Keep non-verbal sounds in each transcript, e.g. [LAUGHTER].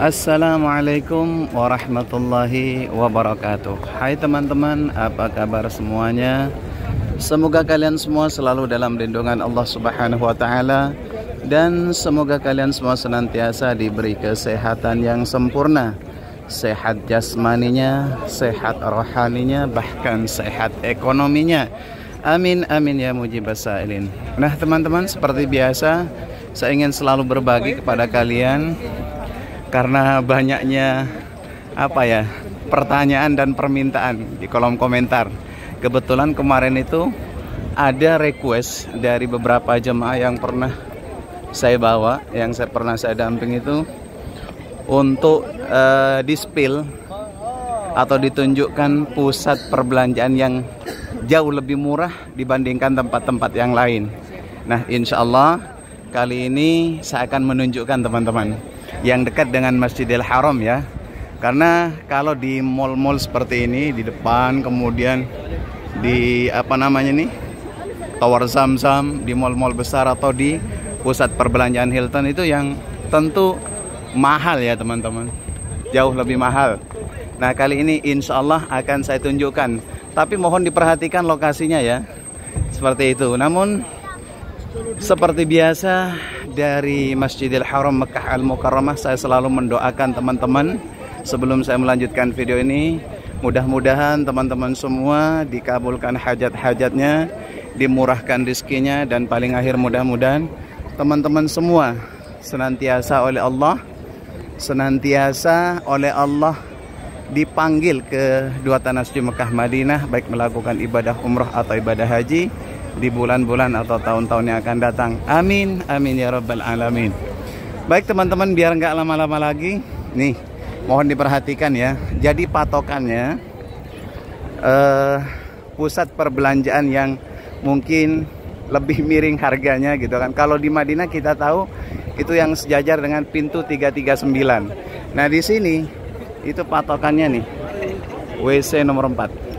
Assalamualaikum warahmatullahi wabarakatuh Hai teman-teman, apa kabar semuanya? Semoga kalian semua selalu dalam lindungan Allah Subhanahu wa taala dan semoga kalian semua senantiasa diberi kesehatan yang sempurna. Sehat jasmaninya, sehat rohaninya, bahkan sehat ekonominya. Amin amin ya mujibas. Nah, teman-teman seperti biasa saya ingin selalu berbagi kepada kalian karena banyaknya apa ya pertanyaan dan permintaan di kolom komentar. Kebetulan kemarin itu ada request dari beberapa jemaah yang pernah saya bawa, yang saya pernah saya damping itu untuk uh, dispil atau ditunjukkan pusat perbelanjaan yang jauh lebih murah dibandingkan tempat-tempat yang lain. Nah, insya Allah kali ini saya akan menunjukkan teman-teman yang dekat dengan Masjidil Haram ya. Karena kalau di mall-mall seperti ini di depan kemudian di apa namanya nih Tower Zamzam di mall-mall besar atau di pusat perbelanjaan Hilton itu yang tentu mahal ya teman-teman. Jauh lebih mahal. Nah kali ini insya Allah akan saya tunjukkan. Tapi mohon diperhatikan lokasinya ya. Seperti itu. Namun seperti biasa dari Masjidil Haram Mekah Al Mukarramah saya selalu mendoakan teman-teman. Sebelum saya melanjutkan video ini mudah-mudahan teman-teman semua dikabulkan hajat-hajatnya dimurahkan rizkinya dan paling akhir mudah-mudahan teman-teman semua senantiasa oleh Allah senantiasa oleh Allah dipanggil ke dua tanah suci Mekah Madinah baik melakukan ibadah umrah atau ibadah haji di bulan-bulan atau tahun-tahun yang akan datang. Amin, amin ya rabbal alamin. Baik teman-teman, biar nggak lama-lama lagi, nih mohon diperhatikan ya. Jadi patokannya uh, pusat perbelanjaan yang mungkin lebih miring harganya gitu kan. Kalau di Madinah kita tahu itu yang sejajar dengan pintu 339. Nah, di sini itu patokannya nih. WC nomor 4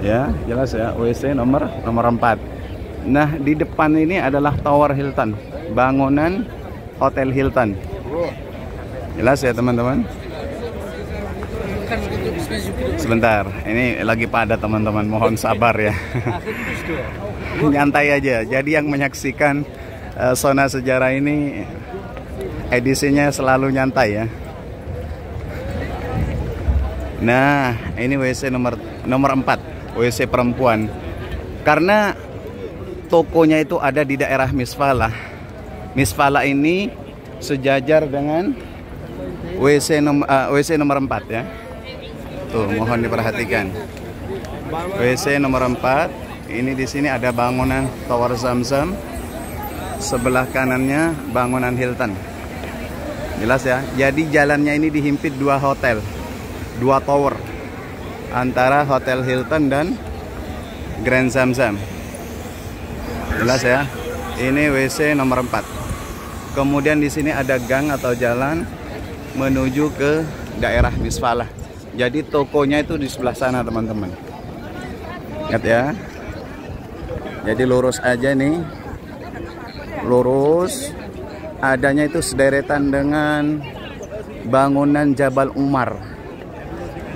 ya jelas ya. WC nomor nomor 4 nah di depan ini adalah Tower Hilton. Bangunan Hotel Hilton. Jelas ya teman-teman? Sebentar. Ini lagi pada teman-teman. Mohon sabar ya. [LAUGHS] Nyantai aja. Jadi yang menyaksikan uh, zona sejarah ini edisinya selalu nyantai ya. Nah, ini WC nomor nomor 4. WC perempuan. Karena tokonya itu ada di daerah Misfala. Misfala ini sejajar dengan WC nomor uh, WC nomor 4 ya. Tuh mohon diperhatikan. WC nomor 4 ini di sini ada bangunan Tower Zamzam. Sebelah kanannya bangunan Hilton. Jelas ya? Jadi jalannya ini dihimpit dua hotel dua tower antara Hotel Hilton dan Grand Zamzam. Jelas ya. Ini WC nomor 4. Kemudian di sini ada gang atau jalan menuju ke daerah Misfalah. Jadi tokonya itu di sebelah sana, teman-teman. Ingat ya. Jadi lurus aja nih. Lurus. Adanya itu sederetan dengan bangunan Jabal Umar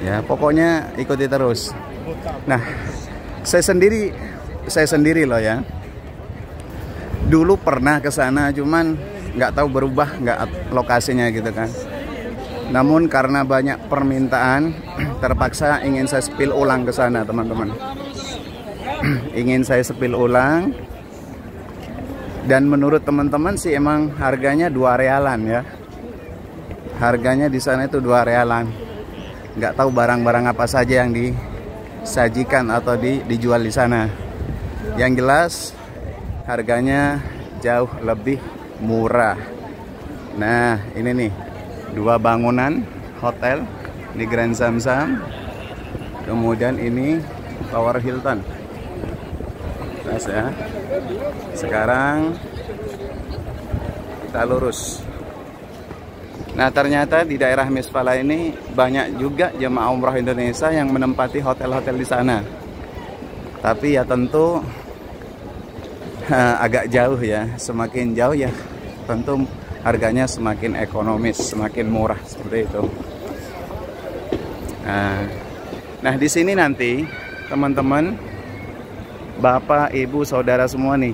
ya pokoknya ikuti terus. Nah saya sendiri saya sendiri loh ya. Dulu pernah ke sana cuman nggak tahu berubah nggak lokasinya gitu kan. Namun karena banyak permintaan [CLEARS THROAT] terpaksa ingin saya spill ulang ke sana teman-teman. [CLEARS THROAT] Ingin saya spill ulang. Dan menurut teman-teman sih emang harganya dua realan ya. Harganya di sana itu dua realan nggak tahu barang-barang apa saja yang disajikan atau di, dijual di sana. Yang jelas harganya jauh lebih murah. Nah, ini nih dua bangunan hotel di Grand Zamzam. Kemudian ini Tower Hilton. Jelas ya. Sekarang kita lurus. Nah ternyata di daerah Misfala ini banyak juga jemaah umrah Indonesia yang menempati hotel-hotel di sana. Tapi ya tentu [LAUGHS] agak jauh ya, semakin jauh ya tentu harganya semakin ekonomis, semakin murah seperti itu. Nah, nah di sini nanti teman-teman, bapak, ibu, saudara semua nih,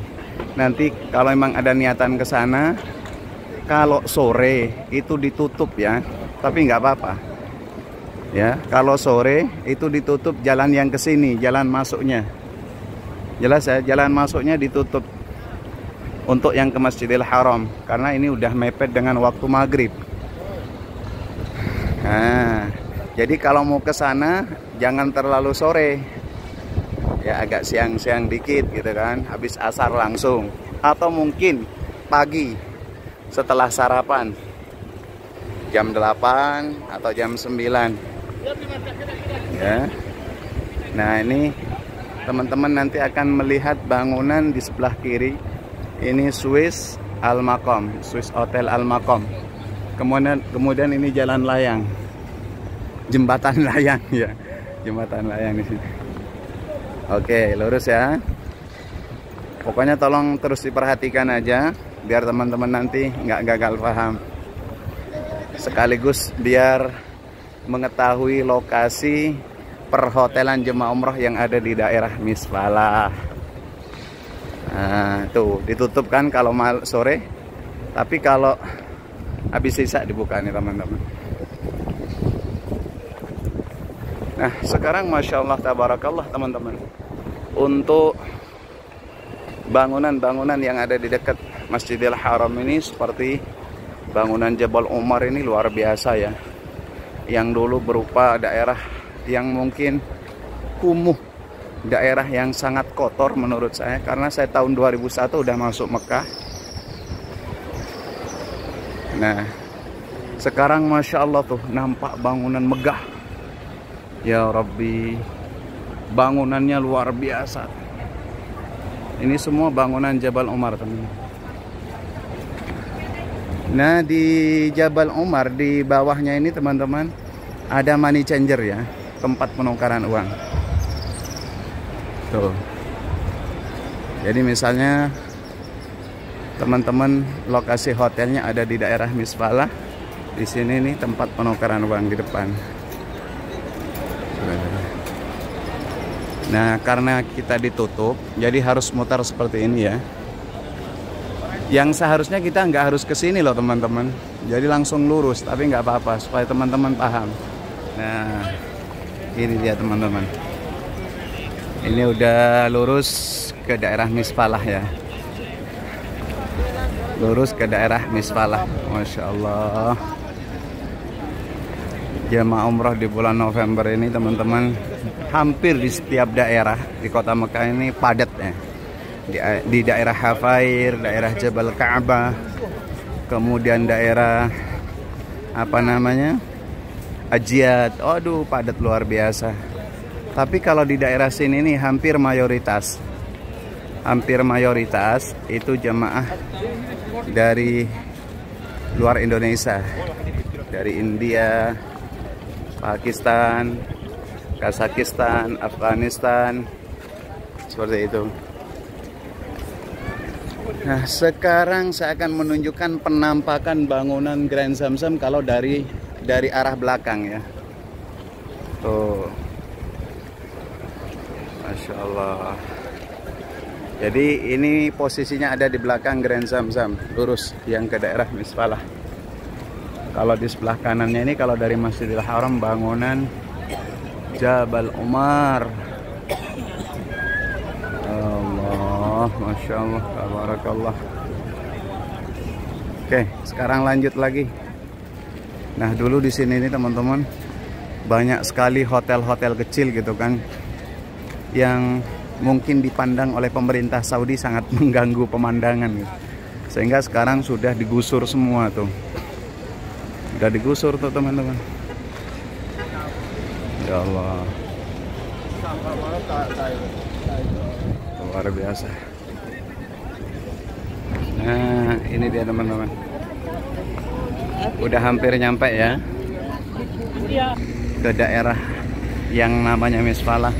nanti kalau memang ada niatan ke sana, kalau sore itu ditutup ya, tapi nggak apa-apa. Ya, kalau sore itu ditutup jalan yang ke sini, jalan masuknya. Jelas ya, jalan masuknya ditutup untuk yang ke Masjidil Haram karena ini udah mepet dengan waktu maghrib. Nah, jadi kalau mau ke sana jangan terlalu sore. Ya agak siang-siang dikit gitu kan, habis asar langsung atau mungkin pagi setelah sarapan jam 8 atau jam 9 ya nah ini teman-teman nanti akan melihat bangunan di sebelah kiri ini Swiss Al Makom, Swiss Hotel Al Makom. Kemudian kemudian ini jalan layang. Jembatan [LAUGHS] layang ya. Jembatan layang di sini. Oke, lurus ya. Pokoknya tolong terus diperhatikan aja biar teman-teman nanti nggak gagal paham. Sekaligus biar mengetahui lokasi perhotelan jemaah umroh yang ada di daerah Misfalah. Nah, tuh ditutup kan kalau mal sore. Tapi kalau habis sisa dibuka nih teman-teman. Nah, sekarang Masya Allah Tabarakallah teman-teman. Untuk bangunan-bangunan yang ada di dekat Masjidil Haram ini seperti bangunan Jabal Umar ini luar biasa ya. Yang dulu berupa daerah yang mungkin kumuh daerah yang sangat kotor menurut saya karena saya tahun 2001 udah masuk Mekah. Nah sekarang Masya Allah tuh nampak bangunan megah. Ya Rabbi bangunannya luar biasa. Ini semua bangunan Jabal Umar teman nah di Jabal Umar di bawahnya ini teman-teman ada money changer ya tempat penukaran uang Tuh. Jadi misalnya teman-teman lokasi hotelnya ada di daerah Misfalah. Di sini nih tempat penukaran uang di depan. Nah, karena kita ditutup, jadi harus mutar seperti ini ya. Yang seharusnya kita nggak harus ke sini loh teman-teman. Jadi langsung lurus, tapi nggak apa-apa supaya teman-teman paham. Nah, ini dia teman-teman ini udah lurus ke daerah Misfalah ya lurus ke daerah Misfalah Masya Allah jemaah umroh di bulan November ini teman-teman hampir di setiap daerah di kota Mekah ini padat ya di, di daerah Hafair, daerah Jabal Ka'bah kemudian daerah apa namanya Ajiat, aduh padat luar biasa. Tapi kalau di daerah sini nih hampir mayoritas hampir mayoritas itu jemaah dari luar Indonesia. Dari India Pakistan Kazakhstan Afghanistan seperti itu Nah sekarang saya akan menunjukkan penampakan bangunan Grand Samsam kalau dari dari arah belakang ya. Tuh. Masya Allah. Jadi ini posisinya ada di belakang Grand Zamzam lurus yang ke daerah Misfalah kalau di sebelah kanannya ini kalau dari Masjidil Haram bangunan Jabal Umar. Allah Masya Allah Tabarakallah Oke sekarang lanjut lagi. Nah dulu di sini ini teman-teman banyak sekali hotel-hotel kecil gitu kan yang mungkin dipandang oleh pemerintah Saudi sangat [LAUGHS] mengganggu pemandangan gitu. sehingga sekarang sudah digusur semua tuh. Sudah digusur tuh teman-teman. Ya Allah. Luar biasa nah ini dia teman-teman. Udah hampir nyampe ya ke daerah yang namanya Misfalah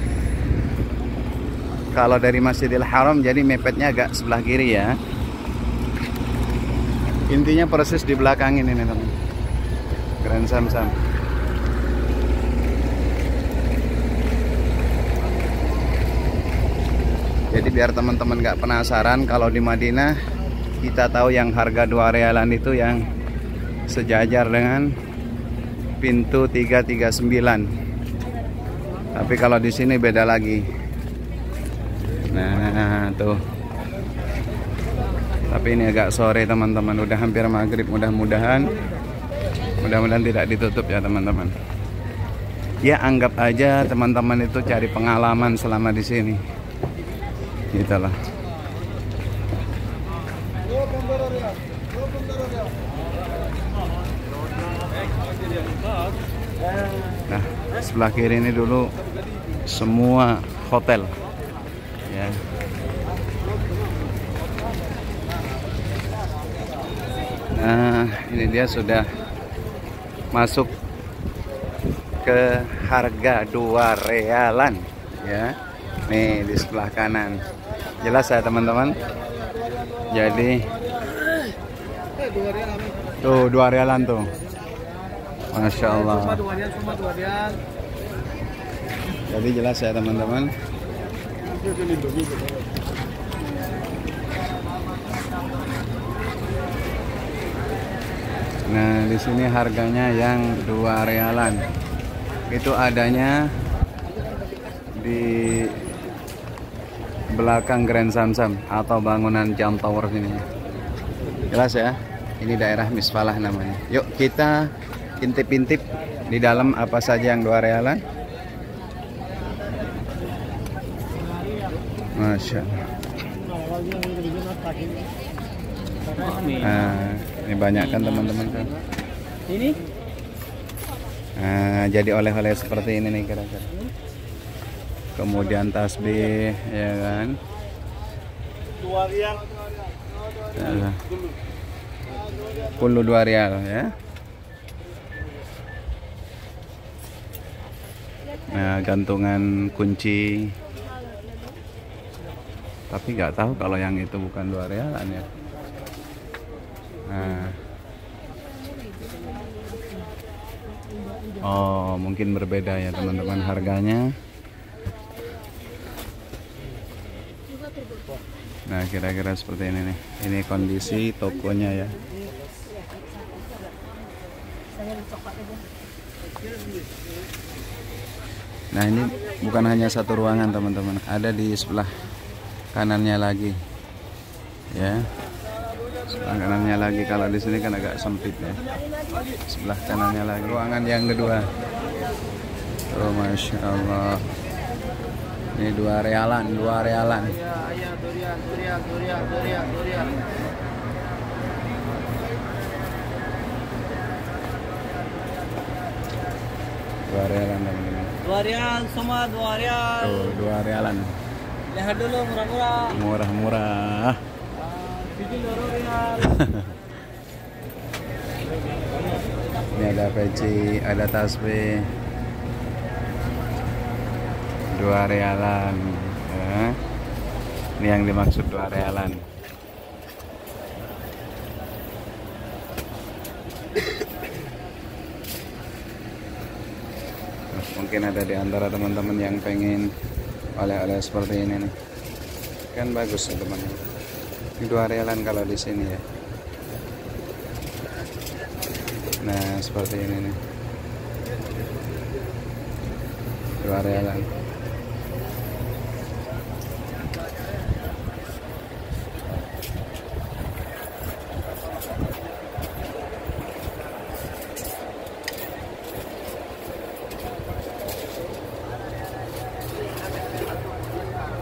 kalau dari Masjidil Haram jadi mepetnya agak sebelah kiri ya. Intinya proses di belakang ini nih teman. Grand Samsam jadi biar teman-teman nggak penasaran kalau di Madinah kita tahu yang harga dua realan itu yang sejajar dengan pintu 339 tapi kalau di sini beda lagi. Nah tuh. Tapi ini agak sore teman-teman. Udah hampir maghrib mudah-mudahan. Mudah-mudahan tidak ditutup ya teman-teman. Ya anggap aja teman-teman itu cari pengalaman selama di sini. Gitulah nah sebelah kiri ini dulu semua hotel. Ya. Nah ini dia sudah masuk ke harga dua realan. Ya. Nih di sebelah kanan. Jelas ya teman-teman? Jadi tuh dua realan tuh. Masya Allah jadi jelas ya teman-teman Nah, di sini harganya yang dua realan. Itu adanya di belakang Grand Samsam atau bangunan Jam Tower sini. Jelas ya? Ini daerah Misfalah namanya. Yuk kita intip-intip di dalam apa saja yang dua realan. Masya Allah. Nah, ini banyak kan teman-teman kan? Ini? Nah, jadi oleh-oleh seperti ini nih kira-kira. Kemudian tasbih, ya kan? Dua rial. Nah, Puluh dua rial ya. Nah, gantungan kunci. Tapi nggak tahu kalau yang itu bukan dua realan ya. Nah. Oh, mungkin berbeda ya teman-teman harganya. Nah, kira-kira seperti ini nih. Ini kondisi tokonya ya. Nah, ini bukan hanya satu ruangan, teman-teman. Ada di sebelah kanannya lagi. Ya. Sebelah kanannya lagi kalau di sini kan agak sempit ya. Sebelah kanannya lagi. Ruangan yang kedua. Oh, masya Allah. Ini dua realan, dua realan. Dua realan teman-teman. Dua rial semua dua. Tuh, dua realan. Lihat dulu murah-murah. Murah-murah. Ah. Ini ada peci, ada tasbih. Dua realan. Ya. Ini yang dimaksud dua realan. Mungkin ada di antara teman-teman yang pengen oleh-oleh seperti ini nih. Kan bagus ya teman-teman. Ini dua realan kalau di sini ya. Nah, seperti ini nih. Dua realan.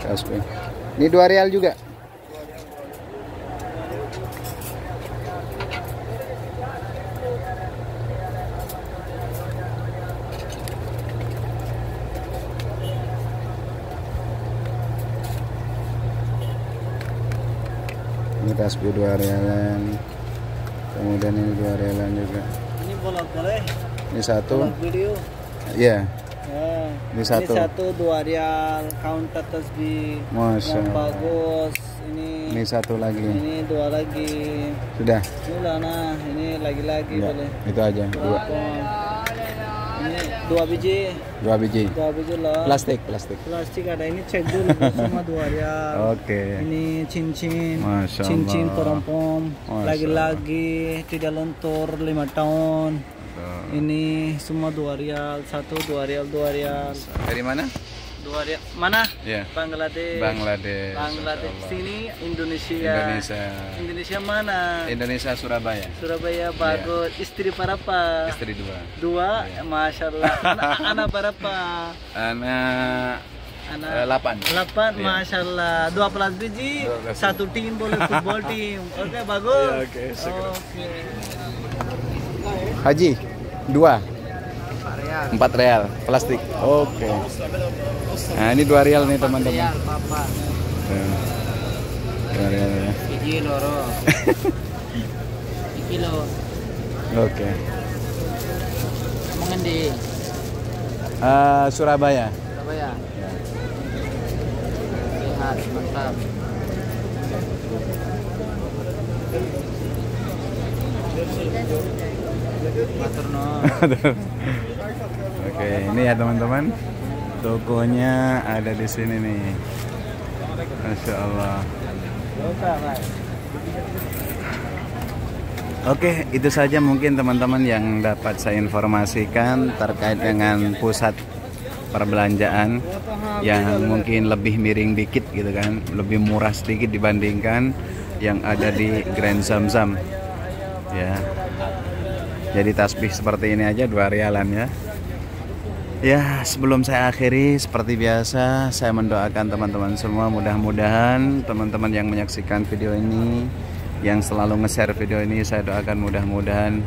Tasbih. Ini dua real juga. Ini tasbih dua realan. Kemudian ini dua realan juga. Ini bolak boleh. Ini satu. Video. Ya. Ini satu. Ini satu dua rial. Counter tasbih. Masya Yang bagus. Ini. Ini satu lagi. Ini dua lagi. Sudah. Inilah nah. Ini lagi-lagi Enggak, boleh. itu aja. Dua, Ini dua biji. dua biji. Dua biji lah. Plastik, plastik. Plastik ada ini cek dulu [LAUGHS] semua dua rial. Oke. Ini cincin, Masya cincin Masya lagi-lagi tidak lentur lima tahun. Ini semua dua rial, satu dua rial, dua rial, Dari mana? dua rial. Mana? Ya. Bangladesh. Bangladesh. Bangladesh. Sini Indonesia. Indonesia. Indonesia mana? Indonesia Surabaya. Surabaya bagus. Istri berapa? Istri dua. Dua, masya Allah. [LAUGHS] Anak, anak berapa? Anak Anak eh, delapan. Delapan, Iya. masya Allah. Dua belas biji, 12 biji. satu tim boleh football [LAUGHS] tim. Oke, bagus. Iya, oke, segera. Oke. Haji dua. Empat real plastik. Oke. Nah ini dua real nih teman-teman. Dua real ya. Loro. [LAUGHS] Kilo. Oke. Mengendi? Eh, Surabaya. Surabaya. Lihat, mantap. Matur nuwun. Oke, ini ya teman-teman. Tokonya ada di sini nih. Masya Allah. Oke, itu saja mungkin teman-teman yang dapat saya informasikan terkait dengan pusat perbelanjaan yang mungkin lebih miring dikit gitu kan, lebih murah sedikit dibandingkan yang ada di Grand Zamzam. Ya. Jadi tasbih seperti ini aja dua rialan ya. Ya, sebelum saya akhiri seperti biasa, saya mendoakan teman-teman semua mudah-mudahan teman-teman yang menyaksikan video ini yang selalu nge-share video ini saya doakan mudah-mudahan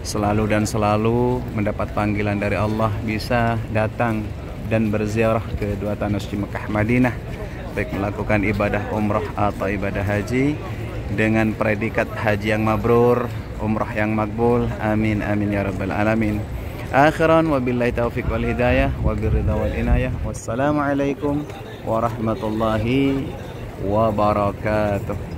selalu dan selalu mendapat panggilan dari Allah bisa datang dan berziarah ke dua tanah suci Mekah Madinah baik melakukan ibadah umrah atau ibadah haji dengan predikat haji yang mabrur umrah yang makbul. Amin amin ya rabbal alamin. Akhiran wabillahi taufiq wal hidayah wabirridha wal inayah. Wassalamualaikum warahmatullahi wabarakatuh